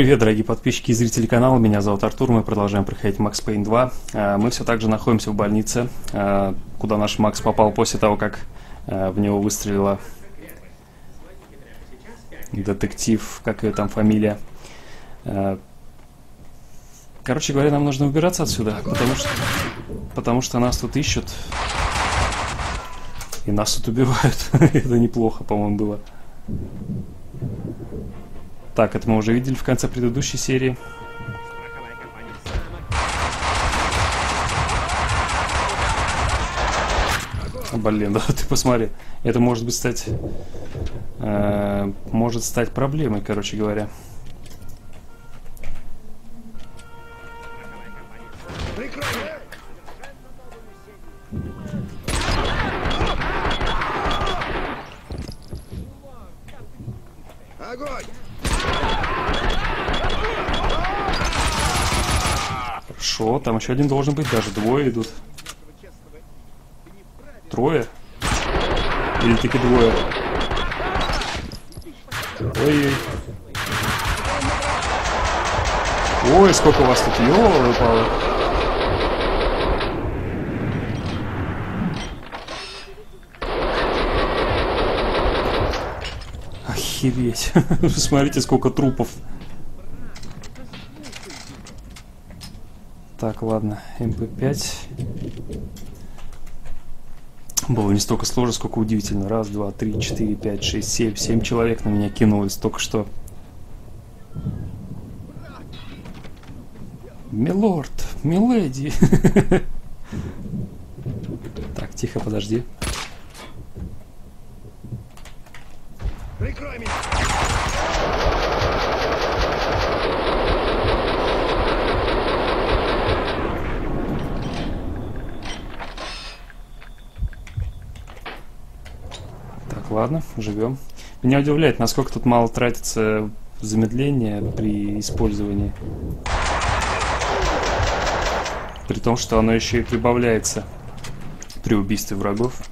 Привет, дорогие подписчики и зрители канала, меня зовут Артур, мы продолжаем проходить Max Payne 2. А, мы все так же находимся в больнице, а, куда наш Макс попал после того, как а, в него выстрелила детектив, как ее там фамилия. Короче говоря, нам нужно убираться отсюда, потому что, потому что нас тут ищут. И нас тут убивают. Это неплохо, по-моему, было. Так, это мы уже видели в конце предыдущей серии. Блин, да ты посмотри. Это может быть стать... Э, может стать проблемой, короче говоря. Там еще один должен быть, даже двое идут. Трое? Или таки двое? Ой-ой. Ой, сколько у вас тут, ёлы палы Охереть. Смотрите, сколько трупов. Так, ладно, МП5. Было не столько сложно, сколько удивительно. Раз, два, три, четыре, пять, шесть, семь. Семь человек на меня кинулось только что. Милорд, миледи. Так, тихо, подожди. Прикрой меня! Ладно, живем. Меня удивляет, насколько тут мало тратится замедление при использовании. При том, что оно еще и прибавляется при убийстве врагов.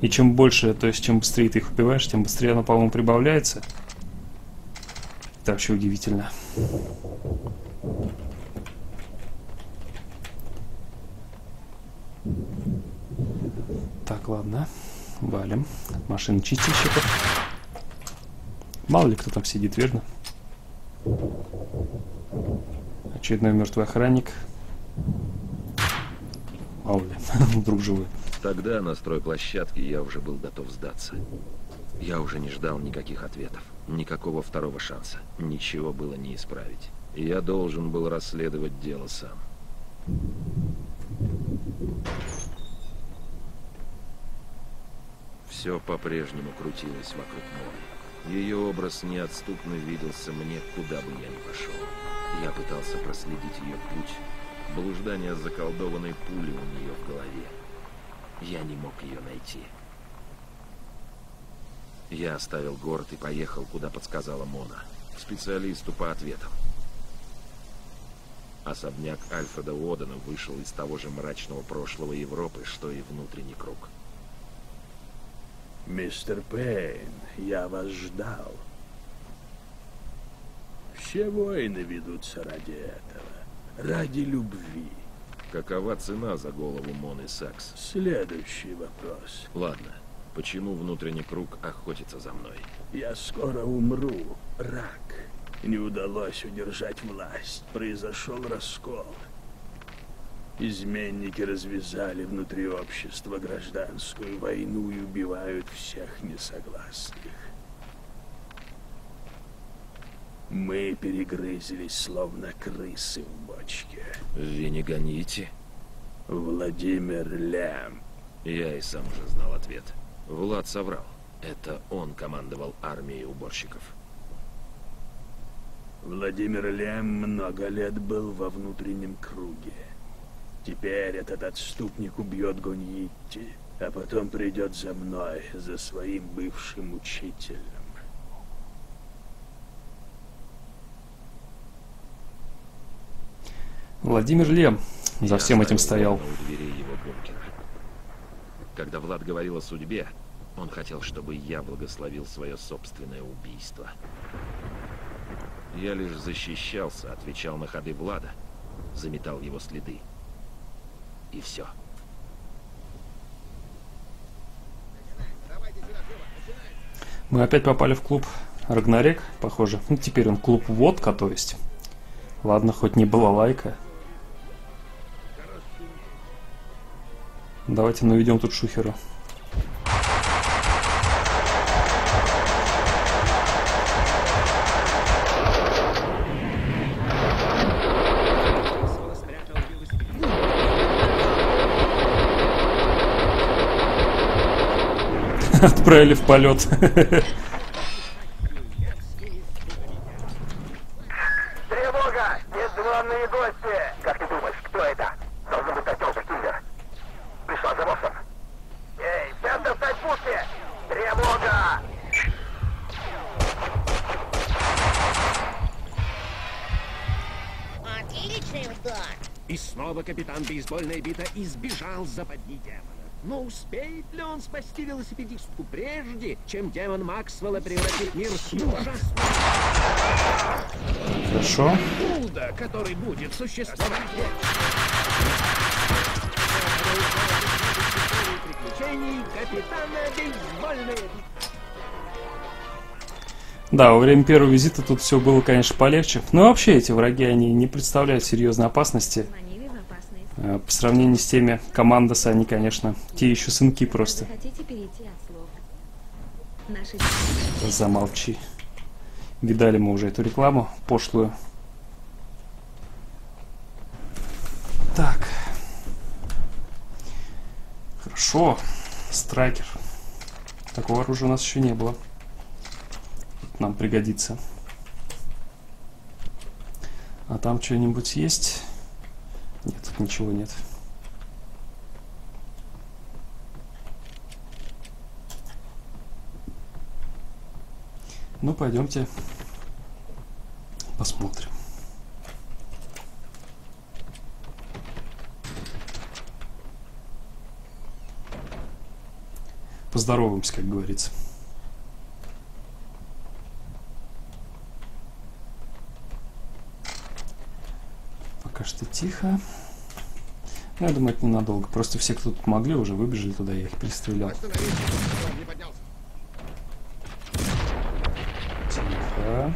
И чем больше, то есть чем быстрее ты их убиваешь, тем быстрее оно, по-моему, прибавляется. Это вообще удивительно. Так, ладно. Валим. Машин чистильщиков. Мало ли кто там сидит, верно? Очередной мертвый охранник. Мало ли, вдруг живой. Тогда на стройплощадке я уже был готов сдаться. Я уже не ждал никаких ответов, никакого второго шанса. Ничего было не исправить. Я должен был расследовать дело сам. Все по-прежнему крутилось вокруг Молли. Ее образ неотступно виделся мне, куда бы я ни пошел. Я пытался проследить ее путь. Блуждание заколдованной пули у нее в голове. Я не мог ее найти. Я оставил город и поехал, куда подсказала Мона. К специалисту по ответам. Особняк Альфреда Уодена вышел из того же мрачного прошлого Европы, что и внутренний круг. Мистер Пейн, я вас ждал. Все войны ведутся ради этого, ради любви. Какова цена за голову Моны Сакс? Следующий вопрос. Ладно, почему внутренний круг охотится за мной? Я скоро умру. Рак. Не удалось удержать власть. Произошел раскол. Изменники развязали внутри общества гражданскую войну и убивают всех несогласных. Мы перегрызлись, словно крысы в бочке. Вы не гоните? Владимир Лям. Я и сам уже знал ответ. Влад соврал. Это он командовал армией уборщиков. Владимир Лям много лет был во внутреннем круге. Теперь этот отступник убьет Гоньитти, а потом придет за мной, за своим бывшим учителем. Владимир Лем за Я всем этим стоял. у дверей его. Когда Влад говорил о судьбе, он хотел, чтобы я благословил свое собственное убийство. Я лишь защищался, отвечал на ходы Влада, заметал его следы. И все. Мы опять попали в клуб Рагнарек, похоже. Ну, теперь он клуб водка, то есть. Ладно, хоть не была лайка. Давайте наведем тут шухера. Отправили в полет. Тревога! Незваные гости! Как ты думаешь, кто это? Должен быть котелка Киллер. Пришла за боссом. Эй, всем достать пушки! Тревога! Отличный удар! И снова капитан бейсбольная бита избежал демона. Но успеет ли он спасти велосипедистку прежде, чем демон Максвелла превратит мир в ужасное Хорошо. чудо, который будет существовать приключений капитана. Да, во время первого визита тут все было, конечно, полегче. Но вообще эти враги, они не представляют серьезной опасности. Манили в опасность. Э, По сравнению с теми командосы, они, конечно, те еще сынки просто. Замолчи. Видали мы уже эту рекламу пошлую. Так. Хорошо. Страйкер. Такого оружия у нас еще не было. Нам пригодится. А там что-нибудь есть? Нет, тут ничего нет. Ну, пойдемте посмотрим. Поздороваемся, как говорится. Пока что тихо. Я думаю, это ненадолго. Просто все, кто тут могли, уже выбежали туда, я их перестрелял. Тихо.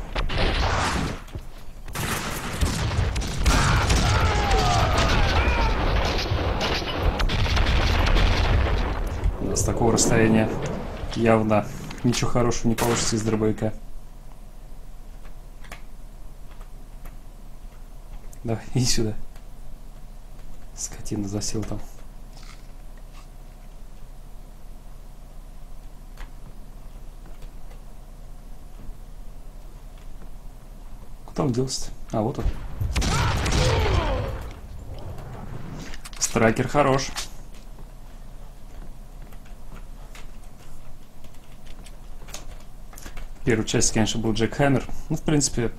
С такого расстояния явно ничего хорошего не получится из дробовика. Давай, иди сюда. Скотина засел там. Куда он делся-то? А, вот он. Страйкер хорош. Первую часть, конечно, был Джек Хаммер. Ну, в принципе,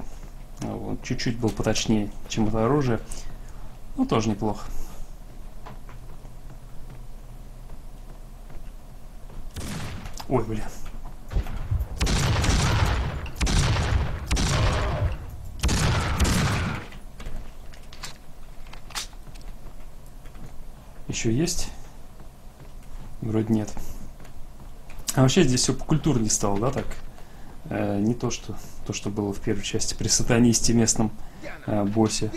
чуть-чуть был поточнее, чем это оружие. Ну, тоже неплохо. Ой, бля. Еще есть? Вроде нет. А вообще здесь все покультурнее стало, да, так? Э, не то, что то, что было в первой части при сатанисте местном э, боссе.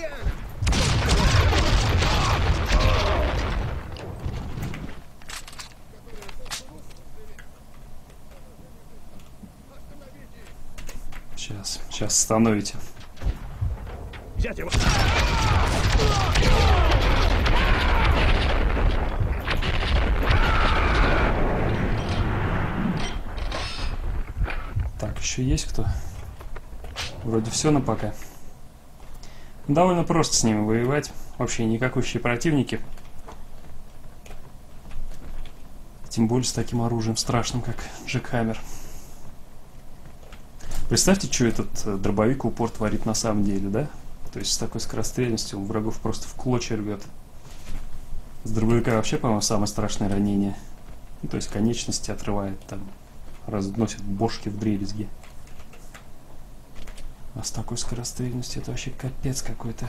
Сейчас, остановите. Взять его! Так, еще есть кто? Вроде все на пока. Довольно просто с ними воевать. Вообще никакущие противники. Тем более с таким оружием страшным, как Джек Хаммер. Представьте, что этот э, дробовик упор творит на самом деле, да? То есть с такой скорострельностью он врагов просто в клочья рвет. С дробовика вообще, по-моему, самое страшное ранение. Ну, то есть конечности отрывает там, разносит бошки в дребезги. А с такой скорострельностью это вообще капец какой-то.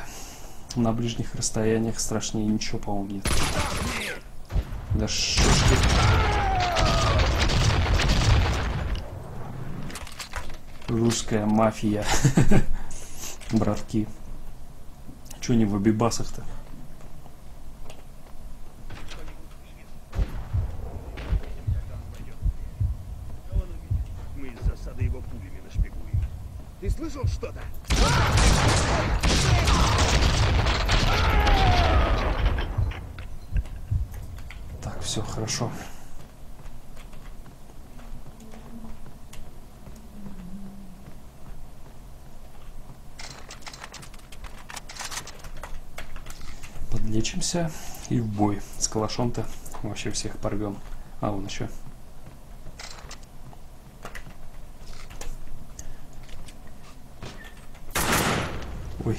На ближних расстояниях страшнее ничего, по-моему, нет. Да шо ж ты? Русская мафия. Братки. Чё не в абибасах-то? Мы из засады его пулями нашпигуем. Ты слышал что-то? Так, все хорошо. Подлечимся и в бой. С калашом-то вообще всех порвем. А, вон еще. Ой.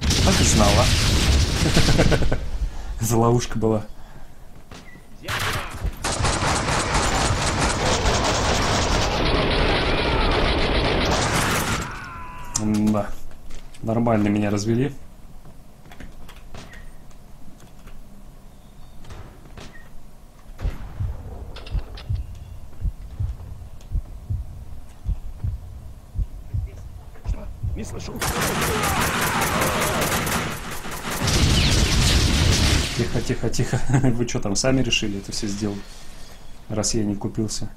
Так и знала. Это ловушка была. Да. Нормально меня развели. Не слышу. Тихо, тихо, тихо. Вы что там, сами решили это все сделать? Раз я не купился.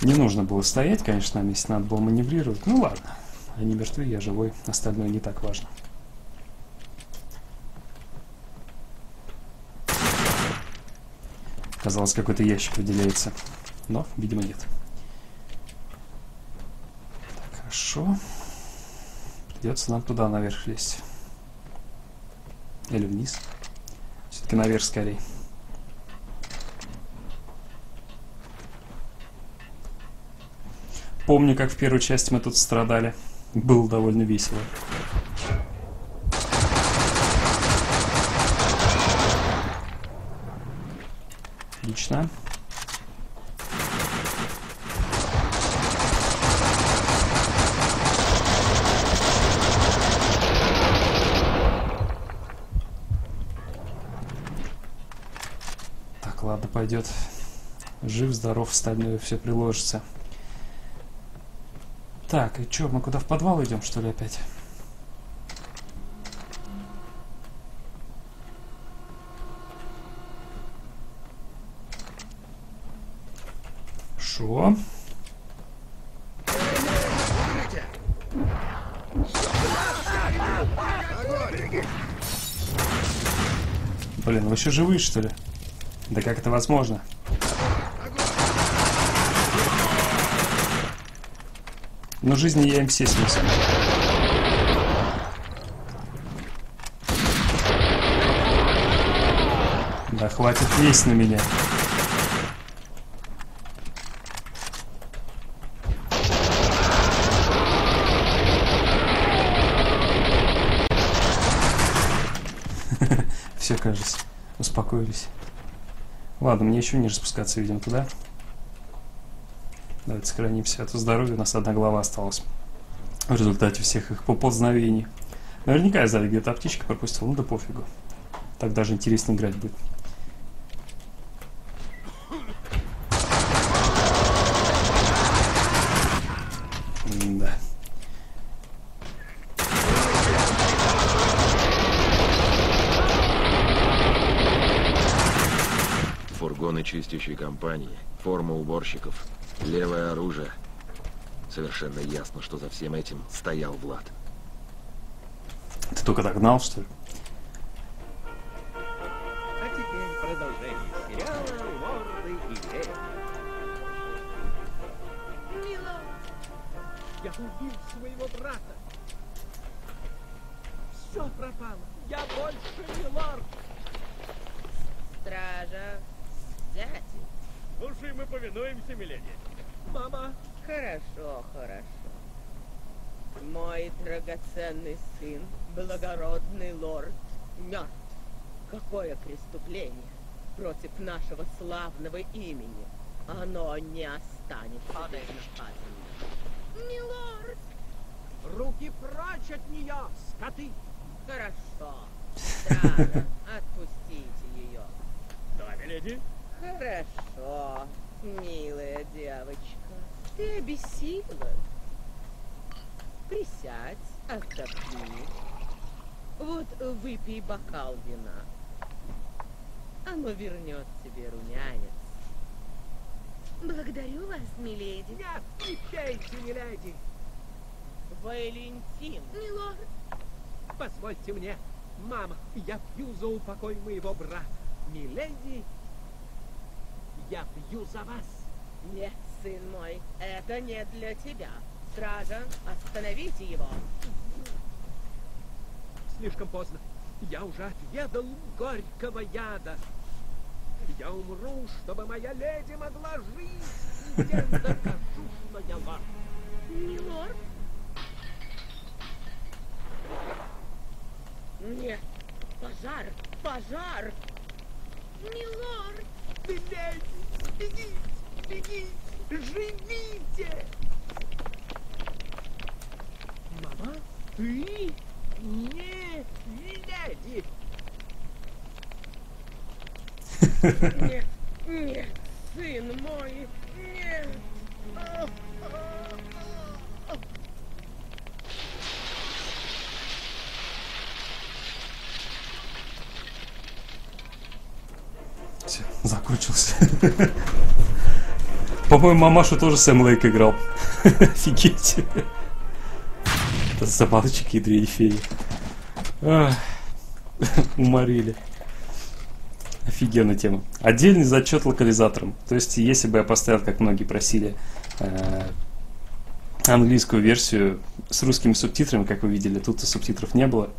Не нужно было стоять, конечно, на месте, надо было маневрировать. Ну ладно, они мертвы, я живой, остальное не так важно. Казалось, какой-то ящик выделяется. Но, видимо, нет. Так, хорошо. Придется нам туда наверх лезть. Или вниз. Все-таки наверх скорее. Помню, как в первой части мы тут страдали. Было довольно весело. Отлично. Так, ладно, пойдет. Жив, здоров, остальное все приложится. Так, и чё, мы куда в подвал идем, что ли, опять? Шо? Блин, вы еще живые, что ли? Да как это возможно? Но жизни я им все снесу. Да хватит лезть на меня. Все, кажется, успокоились. Ладно, мне еще ниже спускаться, видимо, туда. Давайте сохранимся. А то здоровья у нас одна глава осталась. В результате всех их поползновений. Наверняка я сзади где-то птичка пропустил. Ну да пофигу. Так даже интереснее играть будет. Да. Фургоны чистящей компании, форма уборщиков, левое оружие. Совершенно ясно, что за всем этим стоял Влад. Ты только догнал, что ли? А теперь продолжение сериала «Морды и гребни». Милорд! Я убил своего брата! Все пропало! Я больше не лорд! Стража. Дядя. Слушай, мы повинуемся, миледи. Мама! Хорошо, хорошо. Мой драгоценный сын, благородный лорд, мертв. Какое преступление против нашего славного имени. Оно не останется безнаказанным. Милорд! Руки прочь от нее, скоты! Хорошо. Стража, отпустите ее. Да, миледи? Хорошо, милая девочка. Ты обессилила. Присядь, отдохни. Вот выпей бокал вина. Оно вернет тебе румянец. Благодарю вас, миледи. Нет, не пейте, миледи! Валентин, Милорд, Позвольте мне, мама, я пью за упокой моего брата. Миледи, я пью за вас. нет, сын мой, это не для тебя. Стража, остановите его. Слишком поздно. Я уже отведал горького яда. Я умру, чтобы моя леди могла жить. Я докажу, что я лорд. милорд, Нет, пожар, пожар. милорд, Миледи, бегите, бегите, живите! Мама, ты не леди. Нет, нет, сын мой, нет. А, а, а. Все, закончился. По-моему, мамашу тоже Сэм Лейк играл. Офигеть. Собачки и две феи. Ах, Уморили. Офигенная тема. Отдельный зачет локализаторам. То есть, если бы я поставил, как многие просили, э, английскую версию с русскими субтитрами, как вы видели, тут субтитров не было.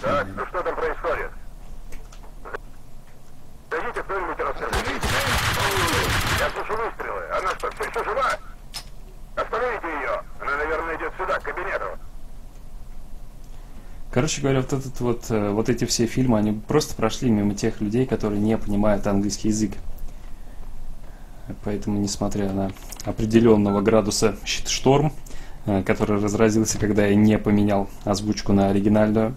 Так, ну что там происходит? Дадите кто-нибудь расскажите. Я слышу выстрелы. Она что, все еще жива? Остановите ее. Она, наверное, идет сюда, к кабинету. Короче говоря, вот этот вот, э, вот эти все фильмы, они просто прошли мимо тех людей, которые не понимают английский язык. Поэтому, несмотря на определенного градуса щит-шторм, э, который разразился, когда я не поменял озвучку на оригинальную,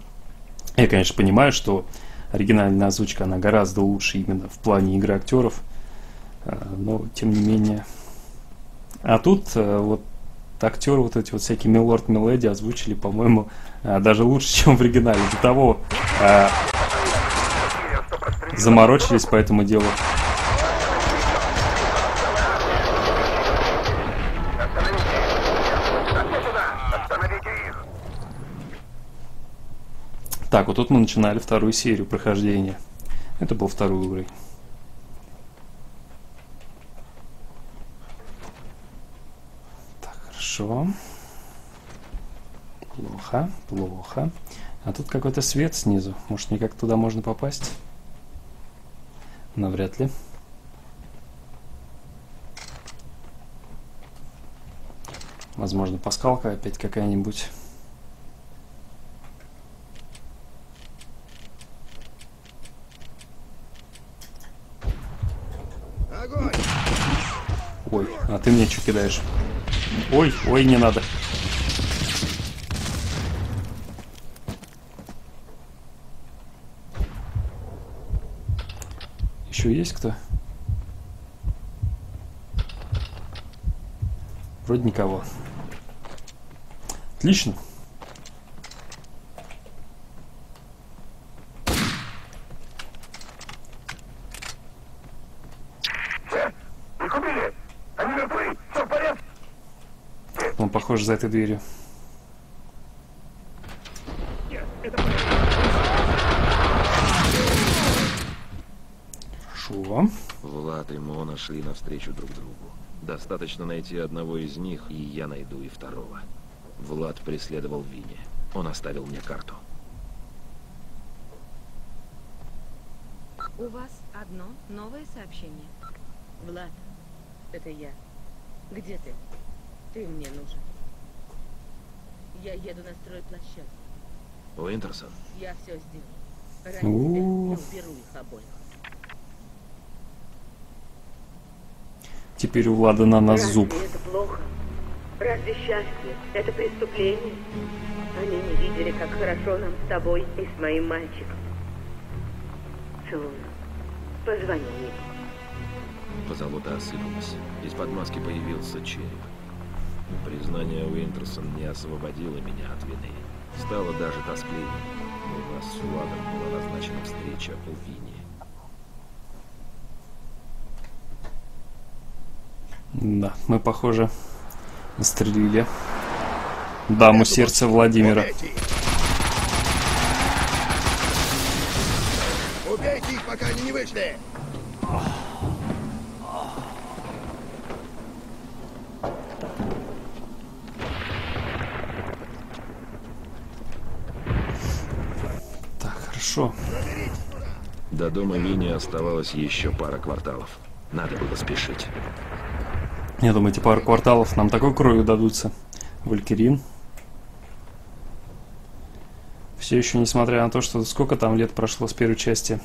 я, конечно, понимаю, что оригинальная озвучка, она гораздо лучше именно в плане игры актеров, э, но, тем не менее... А тут вот актеры вот эти вот всякие Милорд Миледи озвучили, по-моему, э, даже лучше, чем в оригинале. До того э, заморочились по этому делу. Так, вот тут мы начинали вторую серию прохождения. Это был второй уровень. Так, хорошо. Плохо. А тут какой-то свет снизу. Может, никак туда можно попасть? Навряд ли. Возможно, паскалка опять какая-нибудь. Огонь! Ой, а ты мне что кидаешь? Ой, ой, не надо. Еще есть кто? Вроде никого. Отлично. Он похож за этой дверью. Нет, это Хорошо. Влад и Мона шли навстречу друг другу. Достаточно найти одного из них, и я найду и второго. Влад преследовал Винни. Он оставил мне карту. у вас одно новое сообщение. Влад, это я. Где ты? Ты мне нужен. Я еду на стройплощадку. Уинтерсон, Я все сделаю. Ради тебя я уберу их обоих. Теперь у Влада на нас Разве зуб. это плохо? Разве счастье — это преступление? Они не видели, как хорошо нам с тобой и с моим мальчиком. Целую. Позвони мне. позолота осыпалась. Из-под маски появился череп. Признание Уинтерсон не освободило меня от вины. Стало даже тоскливо. У нас с Владом была назначена встреча у Винни. Да, мы, похоже, застрелили даму сердца Владимира. Убейте их, пока они не вышли! Так, хорошо. До дома Винни оставалось еще пара кварталов. Надо было спешить. Я думаю, эти пару кварталов нам такой кровью дадутся. Валькирин. Все еще, несмотря на то, что сколько там лет прошло с первой части,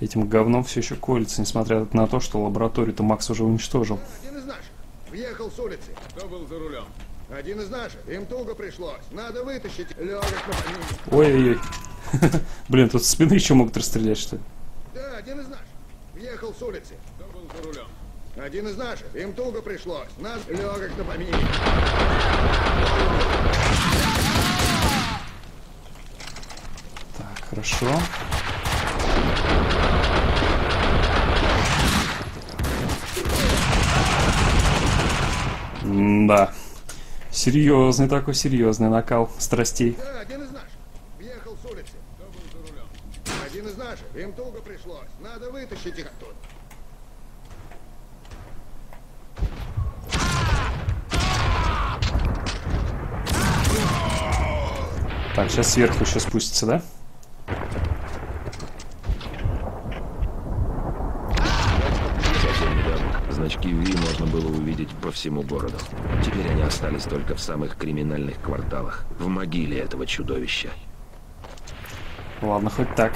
этим говном все еще колется, несмотря на то, что лабораторию-то Макс уже уничтожил. Один из наших. Въехал с улицы. Кто был за рулем? Один из наших. Им туго пришлось. Надо вытащить. Легок на. Ой-ой-ой. Блин, тут спины еще могут расстрелять, что ли? Да, один из наших. Въехал с улицы. Кто был за рулем? Один из наших. Им туго пришлось. Нас легок на помине. Так, хорошо. Да. Серьезный такой, серьезный накал страстей. Да, один из наших. Въехал с улицы. Кто был за рулем? Один из наших. Им туго пришлось. Надо вытащить их оттуда. Так, сейчас сверху еще спустится, да? Совсем недавно значки Ви можно было увидеть по всему городу. Теперь они остались только в самых криминальных кварталах, в могиле этого чудовища. Ладно, хоть так.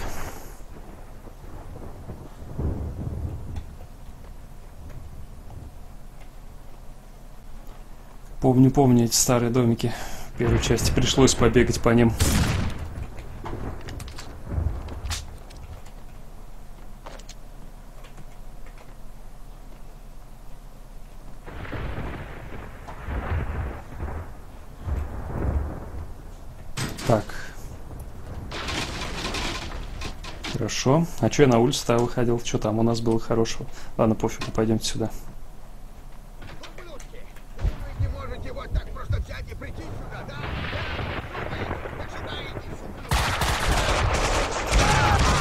Помню, помню эти старые домики. Первой части пришлось побегать по ним. Так. Хорошо. А что я на улицу-то выходил? Что там у нас было хорошего? Ладно, пофигу, пойдемте сюда.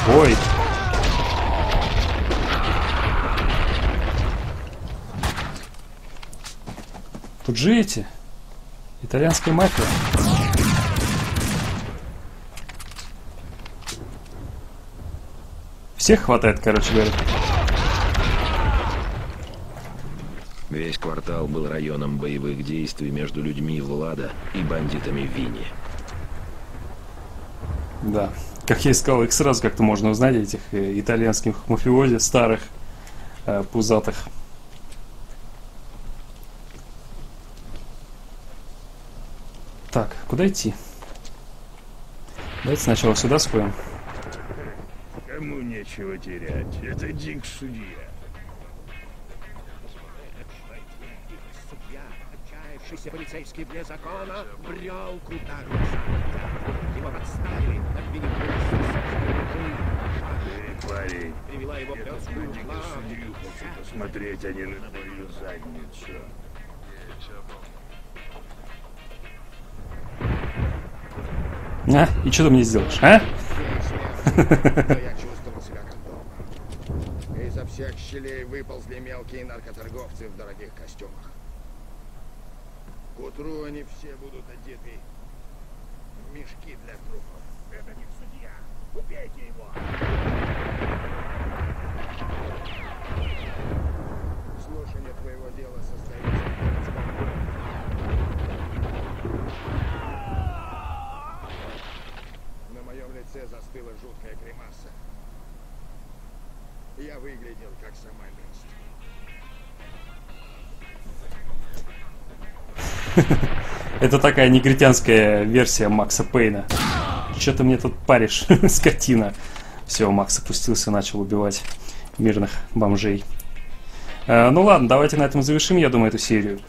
Ой! Тут же эти. Итальянская мафия. Всех хватает, короче говоря. Весь квартал был районом боевых действий между людьми Влада и бандитами Винни. Да. Как я и сказал, их сразу как-то можно узнать, этих э, итальянских мафиози, старых, э, пузатых. Так, куда идти? Давайте сначала сюда сходим. Кому нечего терять. Это Дик судья. Отчаявшийся полицейский вне закона, брел куда рука. Жены. Эй, парень, Привела его в я тут Дика клаву. судью хочу посмотреть, а не на твою задницу. А, и что ты мне сделаешь, а? Но я чувствовал себя как дома. Изо всех щелей выползли мелкие наркоторговцы в дорогих костюмах. К утру они все будут одеты мешки для трупов. Это не судья. Убейте его! Слушание твоего дела состоится в городском На моем лице застыла жуткая гримаса. Я выглядел как сама месть. Это такая негритянская версия Макса Пейна. Че ты мне тут паришь, скотина? Все, Макс опустился, начал убивать мирных бомжей. Э, ну ладно, давайте на этом завершим, я думаю, эту серию.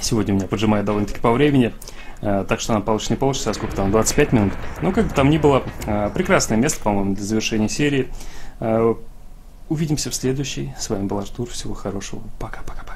Сегодня меня поджимает довольно-таки по времени. Э, так что она получится не получится, а сколько там, 25 минут. Ну, как бы там ни было, э, прекрасное место, по-моему, для завершения серии. Э, увидимся в следующей. С вами был Артур. Всего хорошего. Пока-пока-пока.